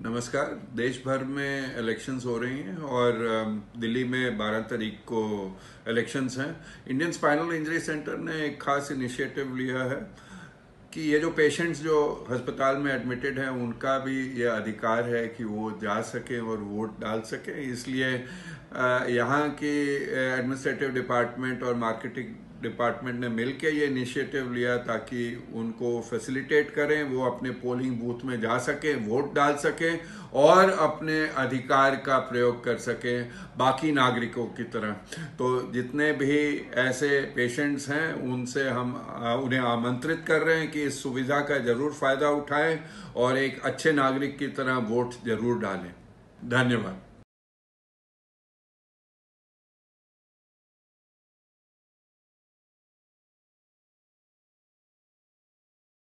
नमस्कार। देश भर में इलेक्शंस हो रही हैं और दिल्ली में 12 तारीख को इलेक्शंस हैं। इंडियन स्पाइनल इंजरी सेंटर ने एक खास इनिशिएटिव लिया है कि ये जो पेशेंट्स जो अस्पताल में एडमिटेड हैं, उनका भी ये अधिकार है कि वो जा सकें और वोट डाल सकें। इसलिए यहाँ की एडमिनिस्ट्रेटिव डिपार्टमेंट और मार्केटिंग डिपार्टमेंट ने मिलकर ये इनिशिएटिव लिया ताकि उनको फैसिलिटेट करें, वो अपने पोलिंग बूथ में जा सकें वोट डाल सकें और अपने अधिकार का प्रयोग कर सकें बाकी नागरिकों की तरह। तो जितने भी ऐसे पेशेंट्स हैं, उनसे हम उन्हें आमंत्रित कर रहे हैं कि इस सुविधा का ज़रूर फ़ायदा उठाएँ और एक अच्छे नागरिक की तरह वोट ज़रूर डालें। धन्यवाद।